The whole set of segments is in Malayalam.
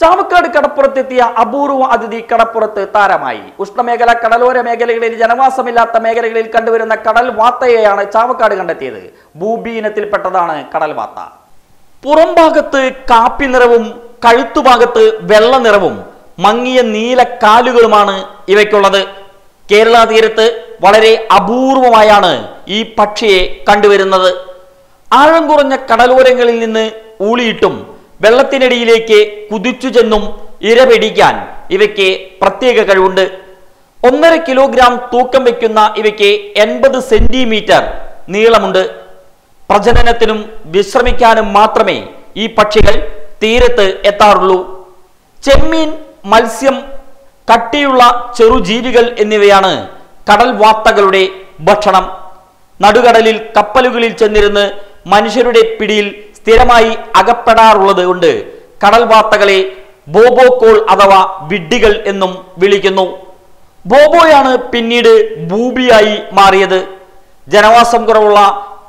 ചാവക്കാട് കടപ്പുറത്തെത്തിയ അപൂർവ അതിഥി കടപ്പുറത്ത് താരമായി. ഉഷ്ണമേഖല കടലോര മേഖലകളിൽ ജനവാസമില്ലാത്ത മേഖലകളിൽ കണ്ടുവരുന്ന കടൽ വാത്തയെയാണ് ചാവക്കാട് കണ്ടെത്തിയത്. ഭൂബി ഇനത്തിൽപ്പെട്ടതാണ് കടൽ വാത്ത. പുറം ഭാഗത്ത് കാപ്പി നിറവും കഴുത്തുഭാഗത്ത് വെള്ള നിറവും മങ്ങിയ നീല കാലുകളുമാണ് ഇവയ്ക്കുള്ളത്. കേരള തീരത്ത് വളരെ അപൂർവമായാണ് ഈ പക്ഷിയെ കണ്ടുവരുന്നത്. ആഴം കുറഞ്ഞ കടലോരങ്ങളിൽ നിന്ന് ഊളിയിട്ടും വെള്ളത്തിനടിയിലേക്ക് കുതിച്ചു ചെന്നും ഇര പിടിക്കാൻ ഇവയ്ക്ക് പ്രത്യേക കഴിവുണ്ട്. ഒന്നര കിലോഗ്രാം തൂക്കം വയ്ക്കുന്ന ഇവയ്ക്ക് എൺപത് സെന്റിമീറ്റർ നീളമുണ്ട്. പ്രജനനത്തിനും വിശ്രമിക്കാനും മാത്രമേ ഈ പക്ഷികൾ തീരത്ത് എത്താറുള്ളൂ. ചെമ്മീൻ മത്സ്യം കട്ടിയുള്ള ചെറുജീവികൾ എന്നിവയാണ് കടൽ വാത്തകളുടെ ഭക്ഷണം. നടുകടലിൽ കപ്പലുകളിൽ ചെന്നിരുന്ന് മനുഷ്യരുടെ പിടിയിൽ സ്ഥിരമായി അകപ്പെടാറുള്ളത് കൊണ്ട് കടൽ വാത്തകളെ ബോബോക്കോൾ അഥവാ വിഡ്ഢികൾ എന്നും വിളിക്കുന്നു. ബോബോയാണ് പിന്നീട് ബൂബിയായി മാറിയത്. ജനവാസം കുറവുള്ള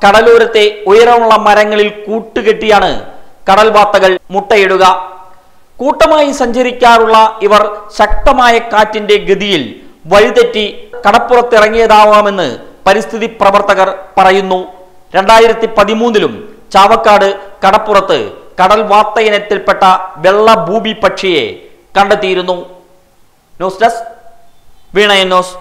കടലോരത്തെ ഉയരമുള്ള മരങ്ങളിൽ കൂട്ടുകെട്ടിയാണ് കടൽവാത്തകൾ മുട്ടയിടുക. കൂട്ടമായി സഞ്ചരിക്കാറുള്ള ഇവർ ശക്തമായ കാറ്റിന്റെ ഗതിയിൽ വഴിതെറ്റി കടപ്പുറത്തിറങ്ങിയതാവാമെന്ന് പരിസ്ഥിതി പ്രവർത്തകർ പറയുന്നു. രണ്ടായിരത്തി പതിമൂന്നിലും ചാവക്കാട് കടപ്പുറത്ത് കടൽ വാത്ത ഇനത്തിൽപ്പെട്ട വെള്ള ഭൂമി പക്ഷിയെ കണ്ടെത്തിയിരുന്നു. ന്യൂസ് ഡെസ്ക് വീണയൻ ന്യൂസ്.